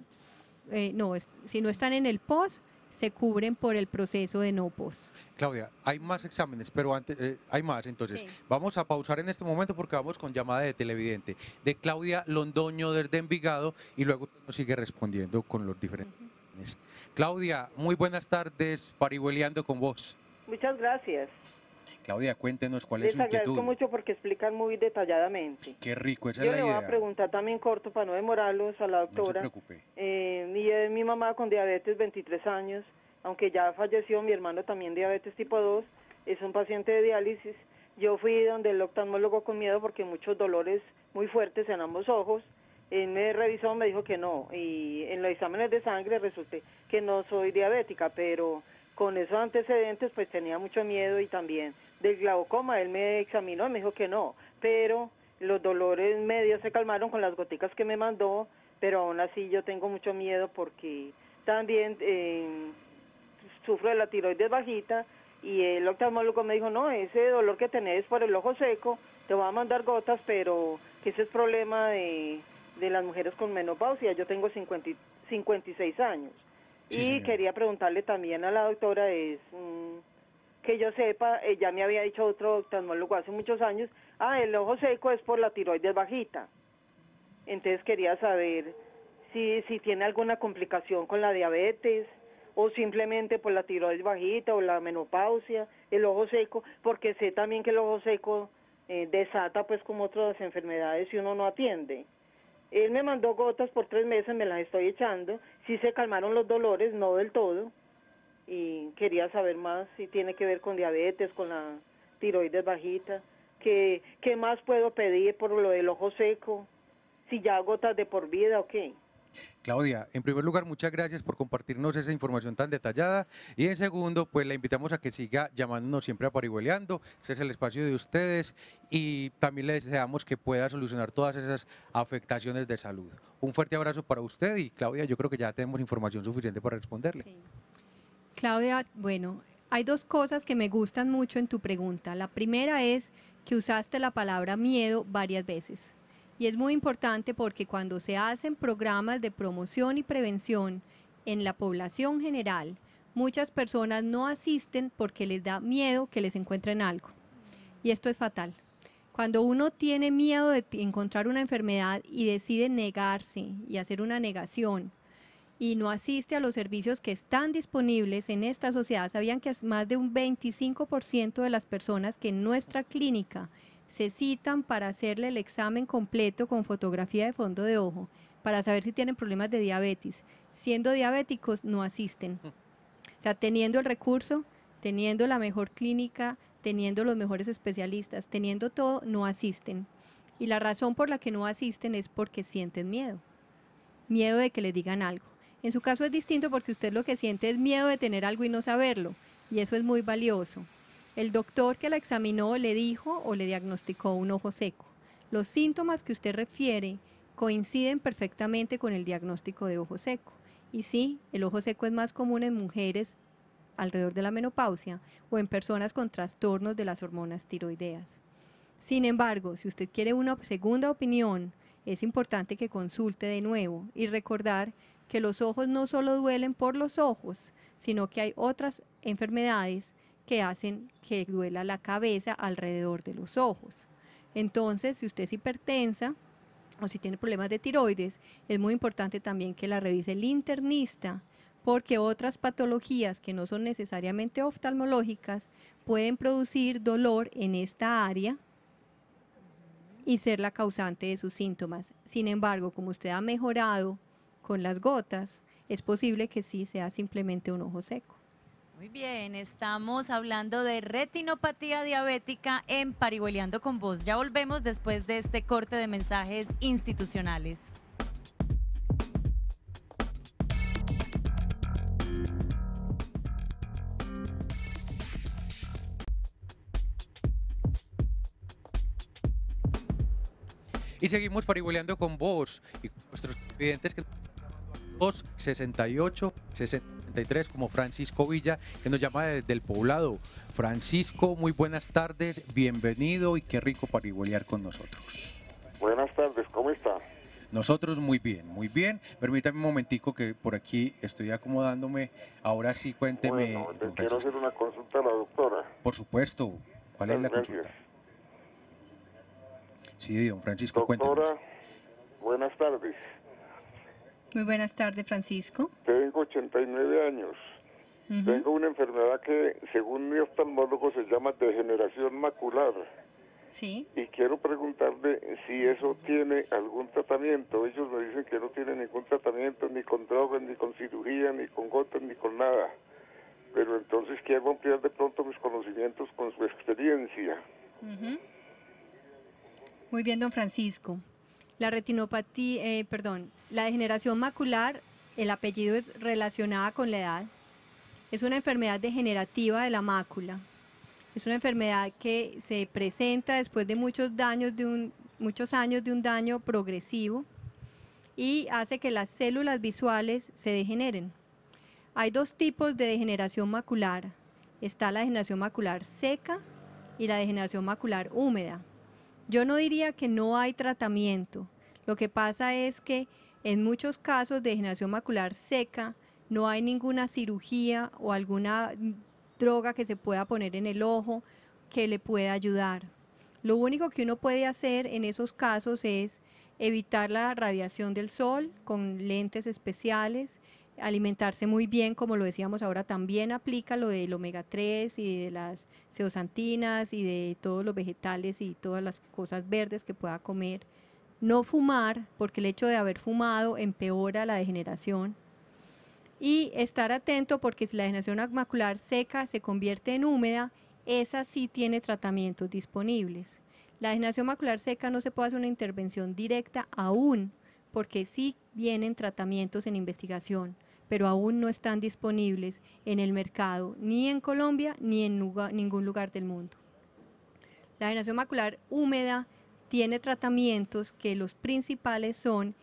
eh, no, si no están en el POS, se cubren por el proceso de no POS. Claudia, hay más exámenes, pero antes eh, hay más, entonces vamos a pausar en este momento porque vamos con llamada de televidente de Claudia Londoño desde Envigado y luego nos sigue respondiendo con los diferentes. Claudia, muy buenas tardes, parihueleando con vos. Muchas gracias. Claudia, cuéntenos cuál es su inquietud. Les agradezco mucho porque explican muy detalladamente. Qué rico, esa Yo es la idea. Yo le voy a preguntar también corto para no demorarlos a la doctora. No se preocupe. Eh, mi, mi mamá con diabetes, 23 años, aunque ya falleció, mi hermano también diabetes tipo 2, es un paciente de diálisis. Yo fui donde el oftalmólogo con miedo porque muchos dolores muy fuertes en ambos ojos. Él me revisó, me dijo que no, y en los exámenes de sangre resulté que no soy diabética, pero con esos antecedentes pues tenía mucho miedo y también del glaucoma, él me examinó y me dijo que no, pero los dolores medios se calmaron con las goticas que me mandó, pero aún así yo tengo mucho miedo porque también eh, sufro de la tiroides bajita y el oftalmólogo me dijo, no, ese dolor que tenés por el ojo seco, te va a mandar gotas, pero que ese es problema de, de las mujeres con menopausia, yo tengo 50, 56 años. y quería preguntarle también a la doctora, es... Mm, que yo sepa, eh, ya me había dicho otro oftalmólogo hace muchos años, ah, el ojo seco es por la tiroides bajita. Entonces quería saber si, si tiene alguna complicación con la diabetes o simplemente por la tiroides bajita o la menopausia, el ojo seco, porque sé también que el ojo seco eh, desata pues como otras enfermedades si uno no atiende. Él me mandó gotas por tres meses, me las estoy echando, sí se calmaron los dolores, no del todo, y quería saber más si tiene que ver con diabetes, con la tiroides bajita, que, qué más puedo pedir por lo del ojo seco, si ya gotas de por vida o qué. Claudia, en primer lugar, muchas gracias por compartirnos esa información tan detallada. Y en segundo, pues la invitamos a que siga llamándonos siempre a Parihueleando. Este es el espacio de ustedes y también le deseamos que pueda solucionar todas esas afectaciones de salud. Un fuerte abrazo para usted y Claudia, yo creo que ya tenemos información suficiente para responderle. Claudia, bueno, hay dos cosas que me gustan mucho en tu pregunta. La primera es que usaste la palabra miedo varias veces. Y es muy importante porque cuando se hacen programas de promoción y prevención en la población general, muchas personas no asisten porque les da miedo que les encuentren algo. Y esto es fatal. Cuando uno tiene miedo de encontrar una enfermedad y decide negarse y hacer una negación, y no asiste a los servicios que están disponibles en esta sociedad. Sabían que más de un 25% de las personas que en nuestra clínica se citan para hacerle el examen completo con fotografía de fondo de ojo, para saber si tienen problemas de diabetes. Siendo diabéticos, no asisten. O sea, teniendo el recurso, teniendo la mejor clínica, teniendo los mejores especialistas, teniendo todo, no asisten. Y la razón por la que no asisten es porque sienten miedo. Miedo de que les digan algo. En su caso es distinto porque usted lo que siente es miedo de tener algo y no saberlo, y eso es muy valioso. El doctor que la examinó le dijo o le diagnosticó un ojo seco. Los síntomas que usted refiere coinciden perfectamente con el diagnóstico de ojo seco. Y sí, el ojo seco es más común en mujeres alrededor de la menopausia o en personas con trastornos de las hormonas tiroideas. Sin embargo, si usted quiere una segunda opinión, es importante que consulte de nuevo y recordar que los ojos no solo duelen por los ojos, sino que hay otras enfermedades que hacen que duela la cabeza alrededor de los ojos. Entonces, si usted es hipertensa o si tiene problemas de tiroides, es muy importante también que la revise el internista, porque otras patologías que no son necesariamente oftalmológicas pueden producir dolor en esta área y ser la causante de sus síntomas. Sin embargo, como usted ha mejorado con las gotas, es posible que sí sea simplemente un ojo seco. Muy bien, estamos hablando de retinopatía diabética en Parihueliando con vos. Ya volvemos después de este corte de mensajes institucionales. Y seguimos parihueleando con vos y con nuestros clientes que 268 63 como Francisco Villa que nos llama del poblado. Francisco, muy buenas tardes, bienvenido y qué rico parihuelear con nosotros. Buenas tardes, ¿cómo está? Nosotros muy bien, muy bien. Permítame un momentico que por aquí estoy acomodándome. Ahora sí, cuénteme. Bueno, quiero hacer una consulta a la doctora. Por supuesto. ¿Cuál es la consulta? Sí, don Francisco, Doctora, buenas tardes. Muy buenas tardes, Francisco. Tengo 89 años. Tengo una enfermedad que, según mi oftalmólogo, se llama degeneración macular. Sí. Y quiero preguntarle si eso tiene algún tratamiento. Ellos me dicen que no tiene ningún tratamiento, ni con drogas, ni con cirugía, ni con gotas, ni con nada. Pero entonces quiero ampliar de pronto mis conocimientos con su experiencia. Muy bien, don Francisco. La retinopatía, eh, perdón, la degeneración macular, el apellido es relacionada con la edad. Es una enfermedad degenerativa de la mácula. Es una enfermedad que se presenta después de muchos daños de un, muchos años de un daño progresivo y hace que las células visuales se degeneren. Hay dos tipos de degeneración macular. Está la degeneración macular seca y la degeneración macular húmeda. Yo no diría que no hay tratamiento. Lo que pasa es que en muchos casos de degeneración macular seca no hay ninguna cirugía o alguna droga que se pueda poner en el ojo que le pueda ayudar. Lo único que uno puede hacer en esos casos es evitar la radiación del sol con lentes especiales, alimentarse muy bien, como lo decíamos ahora, también aplica lo del omega 3 y de las ceosantinas y de todos los vegetales y todas las cosas verdes que pueda comer. No fumar, porque el hecho de haber fumado empeora la degeneración. Y estar atento porque si la degeneración macular seca se convierte en húmeda, esa sí tiene tratamientos disponibles. La degeneración macular seca no se puede hacer una intervención directa aún, porque sí vienen tratamientos en investigación pero aún no están disponibles en el mercado, ni en Colombia ni en ningún lugar del mundo. La degeneración macular húmeda tiene tratamientos que los principales son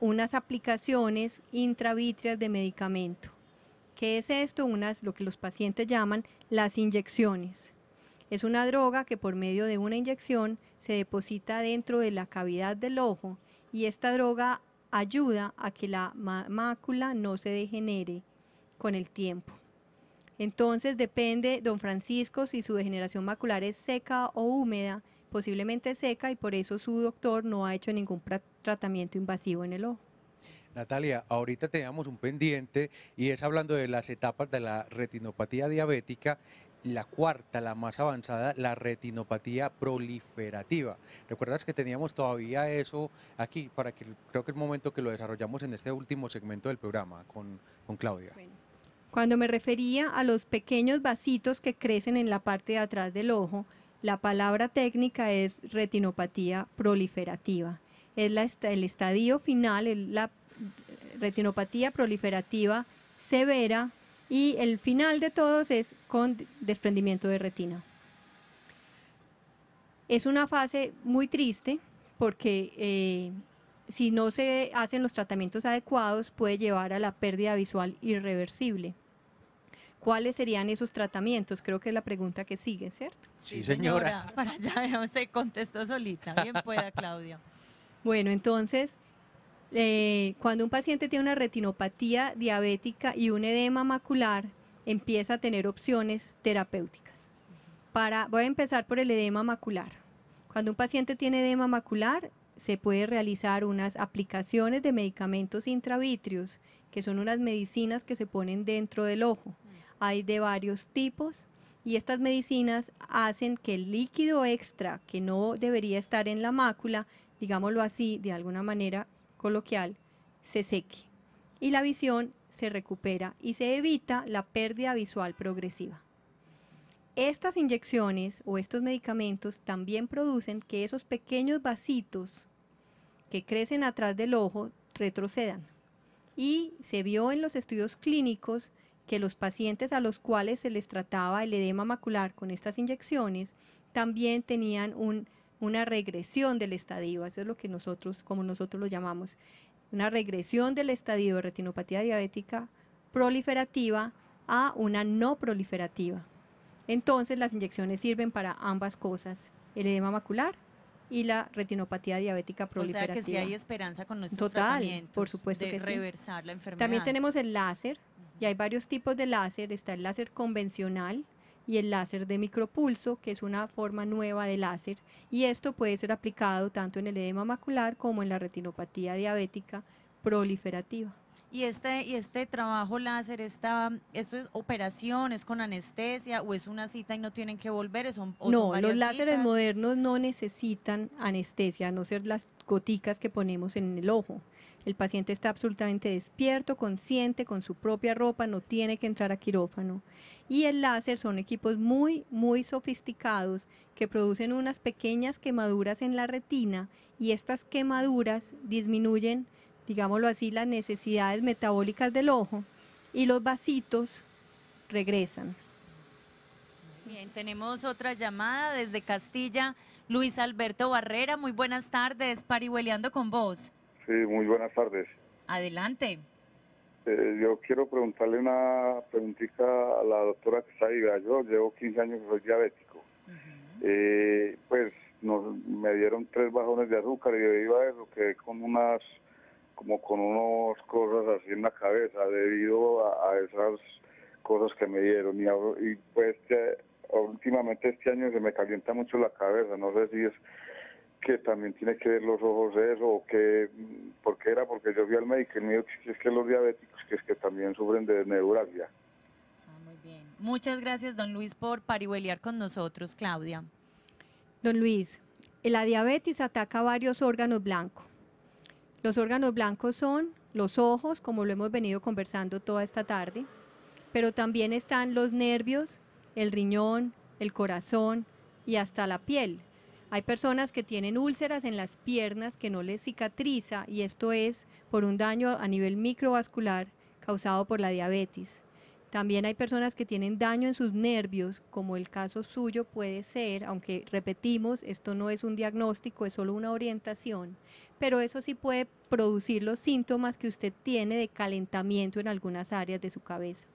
unas aplicaciones intravítreas de medicamento. ¿Qué es esto? Unas, lo que los pacientes llaman las inyecciones. Es una droga que por medio de una inyección se deposita dentro de la cavidad del ojo y esta droga ayuda a que la mácula no se degenere con el tiempo. Entonces depende, don Francisco, si su degeneración macular es seca o húmeda, posiblemente seca y por eso su doctor no ha hecho ningún tratamiento invasivo en el ojo. Natalia, ahorita teníamos un pendiente y es hablando de las etapas de la retinopatía diabética la cuarta, la más avanzada, la retinopatía proliferativa. ¿Recuerdas que teníamos todavía eso aquí para que creo que es el momento que lo desarrollamos en este último segmento del programa con, Claudia? Cuando me refería a los pequeños vasitos que crecen en la parte de atrás del ojo, la palabra técnica es retinopatía proliferativa. Es el estadio final, es la retinopatía proliferativa severa y el final de todos es con desprendimiento de retina. Es una fase muy triste porque eh, si no se hacen los tratamientos adecuados puede llevar a la pérdida visual irreversible. ¿Cuáles serían esos tratamientos? Creo que es la pregunta que sigue, ¿cierto? Sí, señora. Para allá se contestó solita. Bien pueda, Claudia. Bueno, entonces eh, cuando un paciente tiene una retinopatía diabética y un edema macular, empieza a tener opciones terapéuticas. Para, voy a empezar por el edema macular. Cuando un paciente tiene edema macular, se puede realizar unas aplicaciones de medicamentos intravitreos, que son unas medicinas que se ponen dentro del ojo. Hay de varios tipos y estas medicinas hacen que el líquido extra que no debería estar en la mácula, digámoslo así, de alguna manera coloquial, se seque y la visión se recupera y se evita la pérdida visual progresiva. Estas inyecciones o estos medicamentos también producen que esos pequeños vasitos que crecen atrás del ojo retrocedan. Y se vio en los estudios clínicos que los pacientes a los cuales se les trataba el edema macular con estas inyecciones también tenían una regresión del estadio, eso es lo que nosotros, como nosotros lo llamamos, una regresión del estadio de retinopatía diabética proliferativa a una no proliferativa. Entonces las inyecciones sirven para ambas cosas, el edema macular y la retinopatía diabética proliferativa. O sea que sí hay esperanza con nuestros Total, por supuesto de reversar la enfermedad. También tenemos el láser, y hay varios tipos de láser, está el láser convencional y el láser de micropulso, que es una forma nueva de láser, y esto puede ser aplicado tanto en el edema macular como en la retinopatía diabética proliferativa. Y este, y este trabajo láser, esta, ¿esto es operación, es con anestesia o es una cita y no tienen que volver? ¿Son, no, los láseres modernos no necesitan anestesia, a no ser las goticas que ponemos en el ojo. El paciente está absolutamente despierto, consciente, con su propia ropa, no tiene que entrar a quirófano. Y el láser son equipos muy, muy sofisticados que producen unas pequeñas quemaduras en la retina y estas quemaduras disminuyen, digámoslo así, las necesidades metabólicas del ojo y los vasitos regresan. Bien, tenemos otra llamada desde Castilla. Luis Alberto Barrera, muy buenas tardes, parihueleando con vos. Sí, muy buenas tardes. Adelante. Eh, yo quiero preguntarle una preguntita a la doctora que está ahí. Yo llevo 15 años que soy diabético. Eh, pues nos, me dieron tres bajones de azúcar y yo iba a eso, quedé con unas, como con unas cosas así en la cabeza debido a, esas cosas que me dieron. Y, y pues últimamente este año se me calienta mucho la cabeza, no sé si es que también tiene que ver los ojos de eso, o que, ¿por qué era? Porque yo fui al médico y me dijo que es que los diabéticos, que es que también sufren de neuralgia. Ah, muy bien. Muchas gracias, don Luis, por parihuelear con nosotros, Claudia. Don Luis, la diabetes ataca varios órganos blancos. Los órganos blancos son los ojos, como lo hemos venido conversando toda esta tarde, pero también están los nervios, el riñón, el corazón y hasta la piel. Hay personas que tienen úlceras en las piernas que no les cicatriza y esto es por un daño a nivel microvascular causado por la diabetes. También hay personas que tienen daño en sus nervios, como el caso suyo puede ser, aunque repetimos, esto no es un diagnóstico, es solo una orientación, pero eso sí puede producir los síntomas que usted tiene de calentamiento en algunas áreas de su cabeza.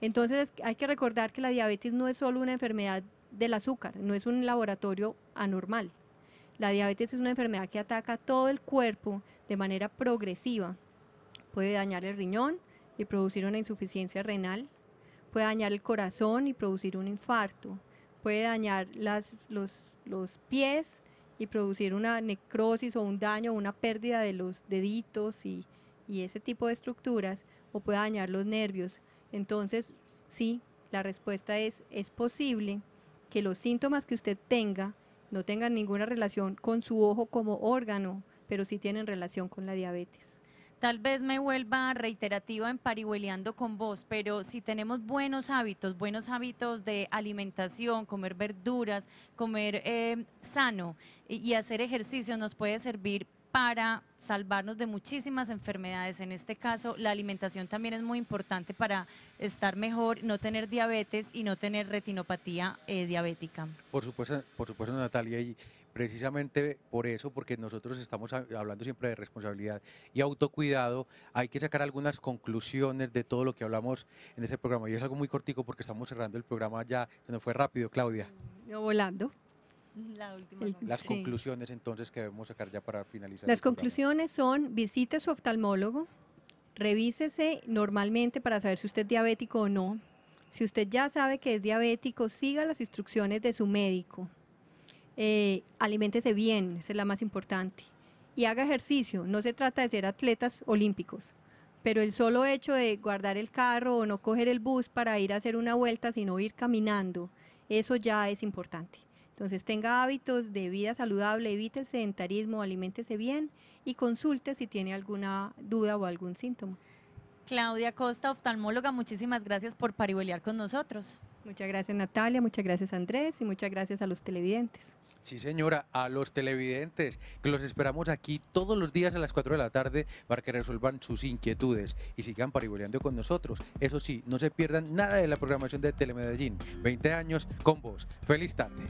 Entonces hay que recordar que la diabetes no es solo una enfermedad del azúcar, no es un laboratorio anormal. La diabetes es una enfermedad que ataca todo el cuerpo de manera progresiva. Puede dañar el riñón y producir una insuficiencia renal, puede dañar el corazón y producir un infarto, puede dañar las, los, los pies y producir una necrosis o un daño una pérdida de los deditos y, y ese tipo de estructuras, o puede dañar los nervios. Entonces, sí, la respuesta es, es posible que los síntomas que usted tenga no tengan ninguna relación con su ojo como órgano, pero sí tienen relación con la diabetes. Tal vez me vuelva reiterativa en parihueleando con vos, pero si tenemos buenos hábitos, buenos hábitos de alimentación, comer verduras, comer eh, sano y hacer ejercicio nos puede servir para salvarnos de muchísimas enfermedades. En este caso, la alimentación también es muy importante para estar mejor, no tener diabetes y no tener retinopatía eh, diabética. Por supuesto, por supuesto, Natalia, y precisamente por eso, porque nosotros estamos hablando siempre de responsabilidad y autocuidado, hay que sacar algunas conclusiones de todo lo que hablamos en este programa. Y es algo muy cortico porque estamos cerrando el programa ya, se nos fue rápido, Claudia. No volando. Las conclusiones entonces que debemos sacar ya para finalizar. Las conclusiones son visite su oftalmólogo, revísese normalmente para saber si usted es diabético o no. Si usted ya sabe que es diabético, siga las instrucciones de su médico. Eh, aliméntese bien, esa es la más importante. Y haga ejercicio. No se trata de ser atletas olímpicos. pero el solo hecho de guardar el carro o no coger el bus para ir a hacer una vuelta, sino ir caminando, eso ya es importante. Entonces tenga hábitos de vida saludable, evite el sedentarismo, aliméntese bien y consulte si tiene alguna duda o algún síntoma. Claudia Costa, oftalmóloga, muchísimas gracias por parihuelear con nosotros. Muchas gracias Natalia, muchas gracias Andrés y muchas gracias a los televidentes. Sí, señora, a los televidentes, que los esperamos aquí todos los días a las 4 de la tarde para que resuelvan sus inquietudes y sigan pariboleando con nosotros. Eso sí, no se pierdan nada de la programación de Telemedellín. 20 años con vos. Feliz tarde.